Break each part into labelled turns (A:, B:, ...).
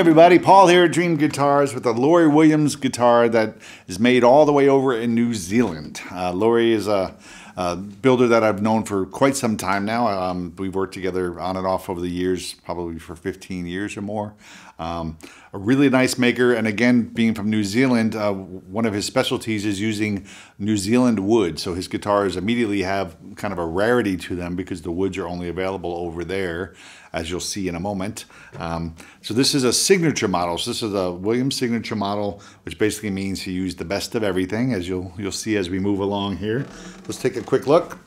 A: everybody, Paul here at Dream Guitars with a Laurie Williams guitar that is made all the way over in New Zealand. Uh, Laurie is a, a, builder that I've known for quite some time now. Um, we've worked together on and off over the years, probably for 15 years or more. Um, a really nice maker, and again, being from New Zealand, uh, one of his specialties is using New Zealand wood. So his guitars immediately have kind of a rarity to them because the woods are only available over there, as you'll see in a moment. Um, so this is a signature model. So this is a Williams signature model, which basically means he used the best of everything, as you'll you'll see as we move along here. Let's take a quick look.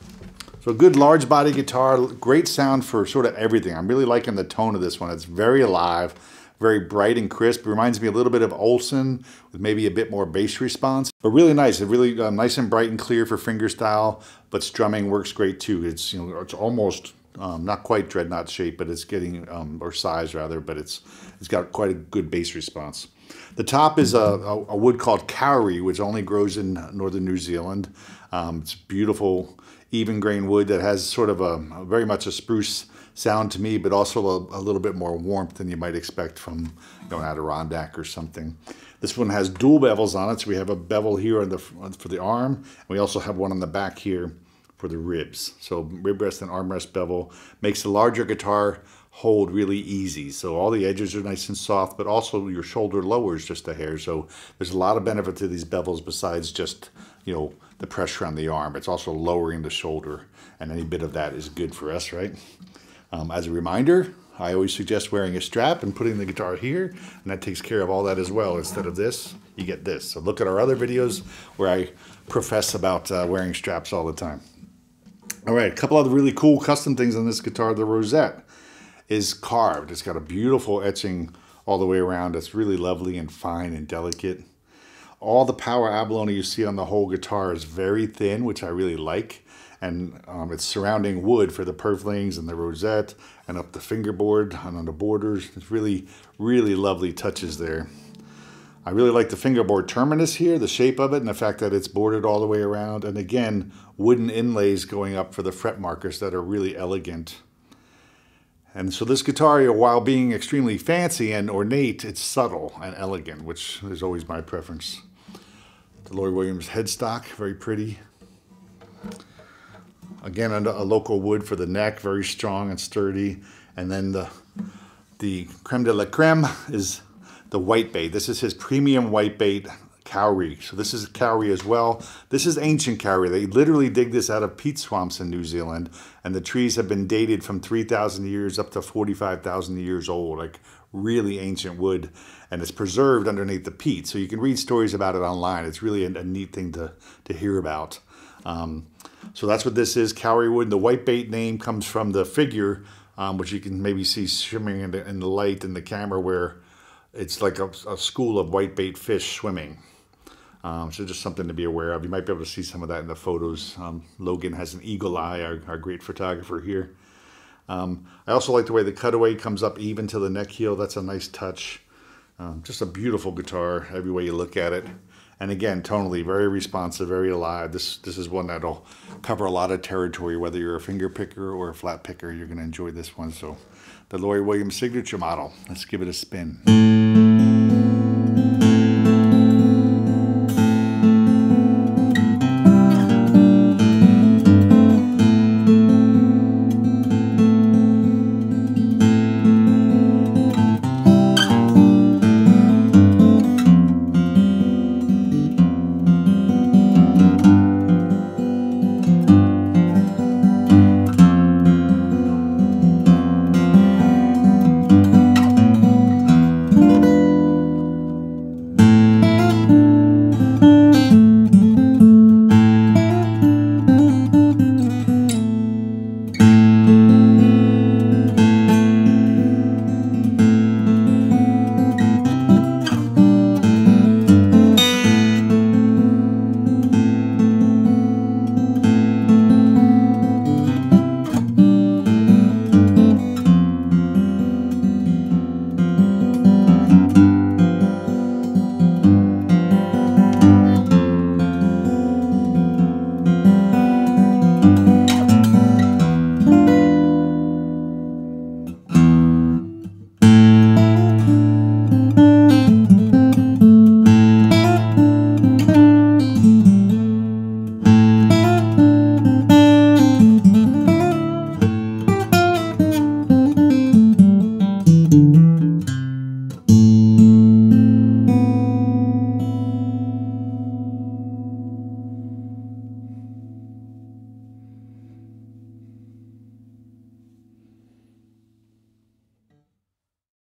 A: So a good large body guitar, great sound for sort of everything. I'm really liking the tone of this one. It's very alive very bright and crisp. It reminds me a little bit of Olson with maybe a bit more bass response, but really nice. It really uh, nice and bright and clear for fingerstyle, but strumming works great too. It's you know it's almost um, not quite dreadnought shape, but it's getting um, or size rather, but it's it's got quite a good bass response. The top is a, a, wood called kauri, which only grows in northern New Zealand. Um, it's beautiful even grain wood that has sort of a, a very much a spruce sound to me, but also a, a, little bit more warmth than you might expect from you know, an Adirondack or something. This one has dual bevels on it, so we have a bevel here on the, for the arm, and we also have one on the back here for the ribs. So rib rest and armrest bevel makes the larger guitar hold really easy. So all the edges are nice and soft, but also your shoulder lowers just a hair. So there's a lot of benefit to these bevels besides just, you know, the pressure on the arm. It's also lowering the shoulder, and any bit of that is good for us, right? Um, as a reminder, I always suggest wearing a strap and putting the guitar here, and that takes care of all that as well. Instead of this, you get this. So look at our other videos where I profess about uh, wearing straps all the time. All right, a couple other really cool custom things on this guitar. The rosette is carved. It's got a beautiful etching all the way around. It's really lovely and fine and delicate. All the paua abalone you see on the whole guitar is very thin, which I really like and um, it's surrounding wood for the purflings and the rosette and up the fingerboard and on the borders. It's really, really lovely touches there. I really like the fingerboard terminus here, the shape of it, and the fact that it's bordered all the way around. And again, wooden inlays going up for the fret markers that are really elegant. And so this guitar, while being extremely fancy and ornate, it's subtle and elegant, which is always my preference. The Laurie Williams headstock, very pretty. Again, a local wood for the neck, very strong and sturdy. And then the, the creme de la creme is the whitebait. This is his premium whitebait kauri. So this is kauri as well. This is ancient kauri. They literally dig this out of peat swamps in New Zealand, and the trees have been dated from 3,000 years up to 45,000 years old, like really ancient wood, and it's preserved underneath the peat. So you can read stories about it online. It's really a, a neat thing to, to hear about. Um, so that's what this is, kauri wood. The white bait name comes from the figure, um, which you can maybe see shimmering in the, in the light in the camera where it's like a, a school of white bait fish swimming. Um, so just something to be aware of. You might be able to see some of that in the photos. Um, Logan has an eagle eye, our, our great photographer here. Um, I also like the way the cutaway comes up even to the neck heel. That's a nice touch. Um, just a beautiful guitar every way you look at it. And again, tonally, very responsive, very alive. This, this is one that'll cover a lot of territory, whether you're a finger picker or a flat picker, you're gonna enjoy this one. So the Laurie Williams signature model, let's give it a spin.